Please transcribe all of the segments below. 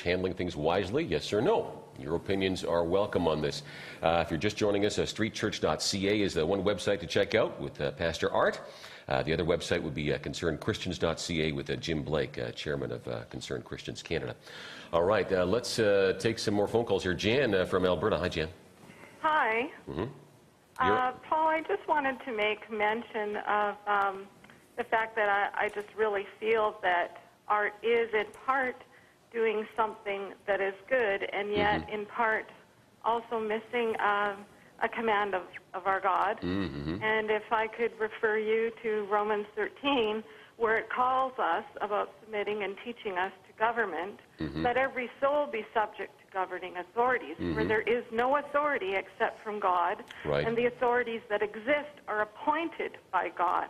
handling things wisely? Yes or no? Your opinions are welcome on this. Uh, if you're just joining us, uh, streetchurch.ca is the one website to check out with uh, Pastor Art. Uh, the other website would be uh, concernedchristians.ca with uh, Jim Blake, uh, chairman of uh, Concerned Christians Canada. All right, uh, let's uh, take some more phone calls here. Jan uh, from Alberta. Hi, Jan. Hi. Uh, Paul, I just wanted to make mention of um, the fact that I, I just really feel that art is in part doing something that is good, and yet mm-hmm. in part also missing um, a command of, of our God. Mm-hmm. And if I could refer you to Romans 13, where it calls us about submitting and teaching us to government, mm-hmm. let every soul be subject to governing authorities, for there is no authority except from God, Right. and the authorities that exist are appointed by God.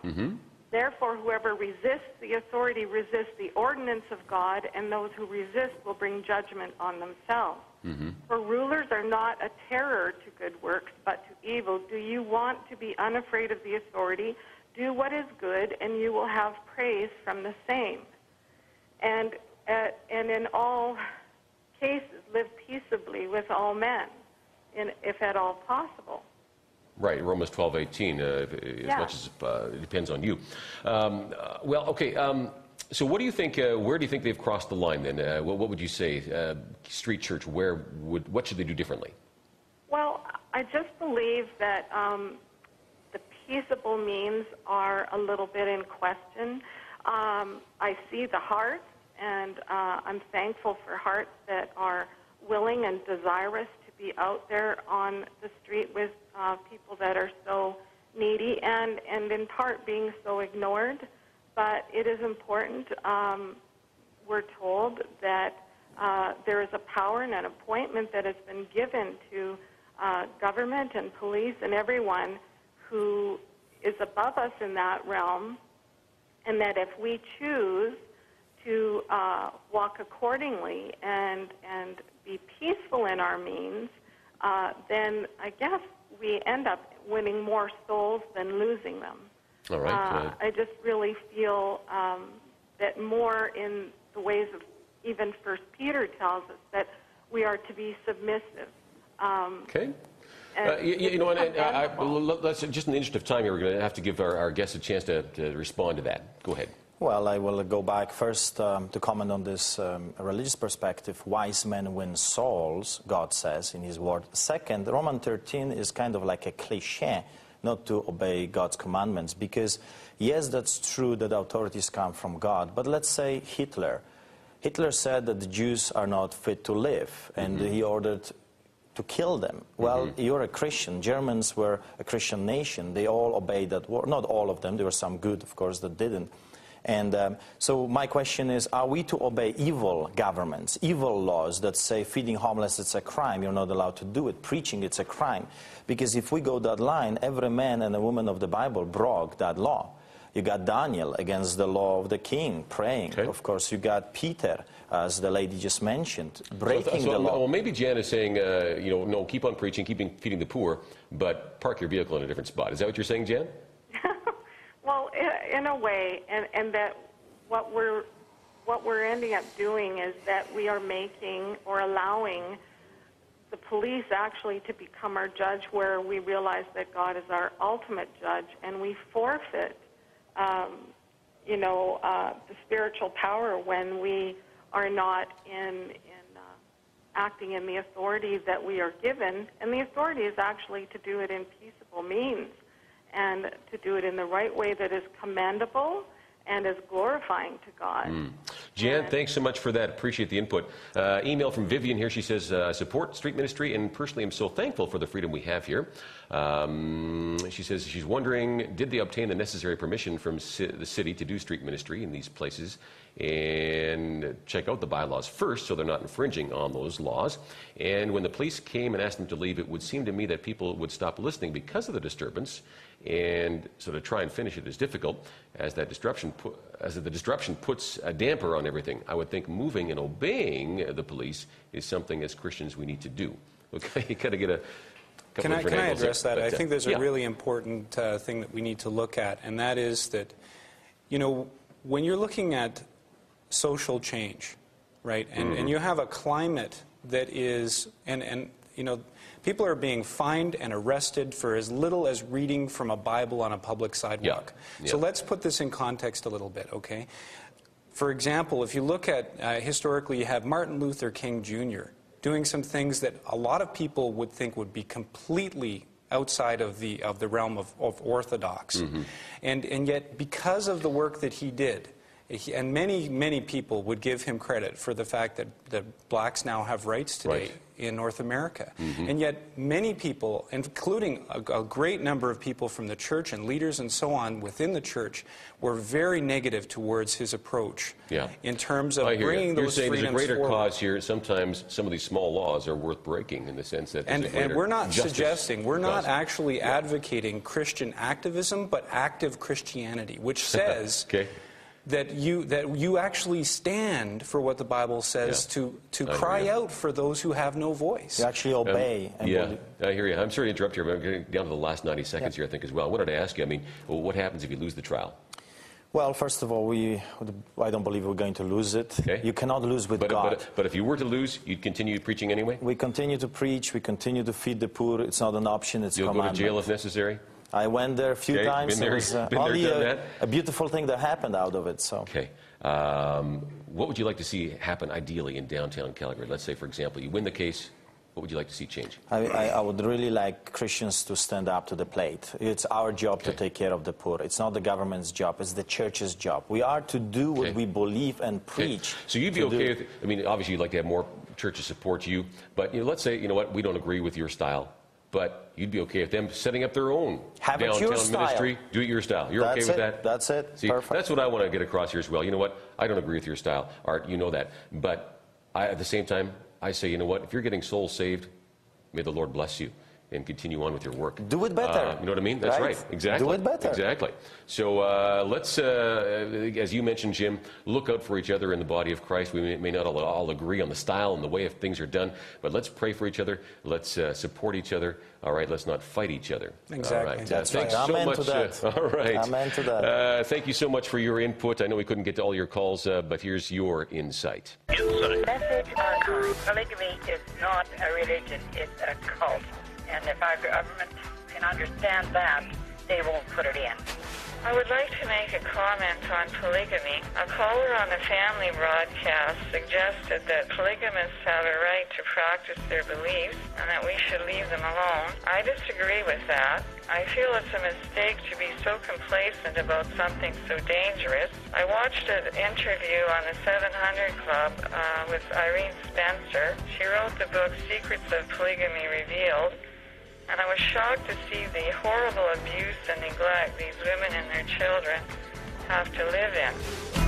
Therefore, whoever resists the authority resists the ordinance of God, and those who resist will bring judgment on themselves. For rulers are not a terror to good works, but to evil. Do you want to be unafraid of the authority? Do what is good, and you will have praise from the same. And, uh, and in all cases, live peaceably with all men, in, if at all possible. Right, Romans 12, 18, uh, as Yeah. much as uh, it depends on you. Um, uh, well, okay, um, so what do you think, uh, where do you think they've crossed the line then? Uh, what, what would you say, uh, Street Church, where would, what should they do differently? Well, I just believe that um, the peaceable means are a little bit in question. Um, I see the hearts, and uh, I'm thankful for hearts that are willing and desirous be out there on the street with uh, people that are so needy and, and in part being so ignored. But it is important. Um, we're told that uh, there is a power and an appointment that has been given to uh, government and police and everyone who is above us in that realm, and that if we choose to uh, walk accordingly and and be peaceful in our means, uh, then I guess we end up winning more souls than losing them. All right. Uh, uh, I just really feel um, that more in the ways of even First Peter tells us that we are to be submissive. Um, okay. Uh, you, you know, and, and I, I, let's, just in the interest of time here, we're going to have to give our, our guests a chance to, to respond to that. Go ahead. Well, I will go back first um, to comment on this um, religious perspective. Wise men win souls, God says in His Word. Second, Roman 13 is kind of like a cliche not to obey God's commandments because, yes, that's true that authorities come from God, but let's say Hitler. Hitler said that the Jews are not fit to live, and he ordered to kill them. Well, you're a Christian. Germans were a Christian nation. They all obeyed that word. Not all of them. There were some good, of course, that didn't. And um, so my question is, are we to obey evil governments, evil laws that say feeding homeless is a crime, you're not allowed to do it, preaching it's a crime? Because if we go that line, every man and a woman of the Bible broke that law. You got Daniel against the law of the king, praying. Okay. Of course, you got Peter, as the lady just mentioned, breaking so, the law. Well, maybe Jan is saying, uh, you know, no, keep on preaching, keeping feeding the poor, but park your vehicle in a different spot. Is that what you're saying, Jan? In a way, and, and that what we're what we're ending up doing is that we are making or allowing the police actually to become our judge, where we realize that God is our ultimate judge, and we forfeit, um, you know, uh, the spiritual power when we are not in in uh, acting in the authority that we are given, and the authority is actually to do it in peaceable means and to do it in the right way that is commendable and is glorifying to God. Jan, thanks so much for that. Appreciate the input. Uh, email from Vivian here. She says, uh, support street ministry and personally I'm so thankful for the freedom we have here. Um, she says she's wondering, did they obtain the necessary permission from ci- the city to do street ministry in these places? And check out the bylaws first so they're not infringing on those laws. And when the police came and asked them to leave, it would seem to me that people would stop listening because of the disturbance. And so to try and finish it is difficult, as that disruption, pu- as the disruption puts a damper on everything. I would think moving and obeying the police is something as Christians we need to do. Okay, you got to get a couple Can I, can I address there, that? but, I uh, think there's yeah. a really important uh, thing that we need to look at, and that is that, you know, when you're looking at social change, right? And, and you have a climate that is, and, and you know, people are being fined and arrested for as little as reading from a Bible on a public sidewalk. Yeah. So Yeah. let's put this in context a little bit, okay? For example, if you look at uh, historically, you have Martin Luther King Jr. doing some things that a lot of people would think would be completely outside of the, of the realm of, of orthodox. Mm-hmm. And, and yet, because of the work that he did, he, and many, many people would give him credit for the fact that, that blacks now have rights today Right. in North America. Mm-hmm. And yet, many people, including a, a great number of people from the church and leaders and so on within the church, were very negative towards his approach Yeah. in terms of bringing you. You're those saying there's a greater forward. cause here. Sometimes some of these small laws are worth breaking in the sense that And, and we're not suggesting, we're not cause. actually advocating Christian activism, but active Christianity, which says Okay. That you that you actually stand for what the Bible says Yeah. to to I cry out for those who have no voice. You actually obey. and Um, Yeah, believe. I hear you. I'm sorry to interrupt you, but I'm getting down to the last 90 seconds here, I think, as well. I wanted to ask you, I mean, what happens if you lose the trial? Well, first of all, we, I don't believe we're going to lose it. Okay. You cannot lose with But, God. but, but if you were to lose, you'd continue preaching anyway? we continue to preach. We continue to feed the poor. It's not an option. It's You'll go to jail if necessary? I went there a few Okay, times. been there- it was uh, been there, only done a, that. a beautiful thing that happened out of it. So. Okay. Um, what would you like to see happen ideally in downtown Calgary? Let's say, for example, you win the case. What would you like to see change? I, I, I would really like Christians to stand up to the plate. It's our job to take care of the poor. It's not the government's job. It's the church's job. We are to do what Okay. we believe and Okay. preach. So you'd be okay with, I mean, obviously you'd like to have more churches support you, but you know, let's say, you know what, we don't agree with your style, but you'd be okay with them setting up their own Have downtown ministry, do it your style. You're That's okay with it. that? That's it. See, Perfect. that's what I want to get across here as well. You know what, I don't agree with your style, Art, you know that, but I, at the same time, I say, you know what, if you're getting souls saved, may the Lord bless you. And continue on with your work. Do it better. Uh, you know what I mean? That's right. Right? Exactly. Do it better. Exactly. So uh, let's, uh, as you mentioned, Jim, look out for each other in the body of Christ. We may, may not all, all agree on the style and the way of things are done, but let's pray for each other. Let's uh, support each other. All right. Let's not fight each other. Exactly. All right. That's thanks right. so Amen much. to that. uh, all right. Amen to that. Uh, thank you so much for your input. I know we couldn't get to all your calls, uh, but here's your insight. Message archive. Polygamy is not a religion, it's a cult. And if our government can understand that, they won't put it in. I would like to make a comment on polygamy. A caller on the family broadcast suggested that polygamists have a right to practice their beliefs and that we should leave them alone. I disagree with that. I feel it's a mistake to be so complacent about something so dangerous. I watched an interview on the 700 Club uh, with Irene Spencer. She wrote the book Secrets of Polygamy Revealed. And I was shocked to see the horrible abuse and neglect these women and their children have to live in.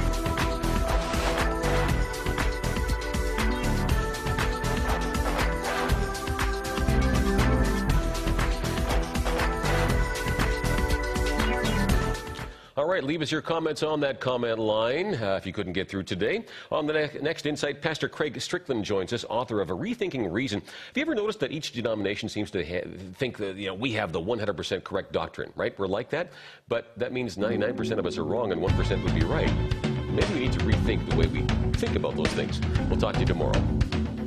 All right, leave us your comments on that comment line uh, if you couldn't get through today. On the ne- next Insight, Pastor Craig Strickland joins us, author of A Rethinking Reason. Have you ever noticed that each denomination seems to ha- think that you know, we have the 100% correct doctrine, right? We're like that, but that means 99% of us are wrong and 1% would be right. Maybe we need to rethink the way we think about those things. We'll talk to you tomorrow.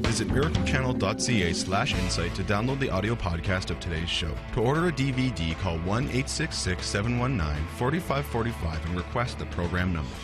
Visit miraclechannel.ca slash insight to download the audio podcast of today's show. To order a DVD, call 1 866 719 4545 and request the program number.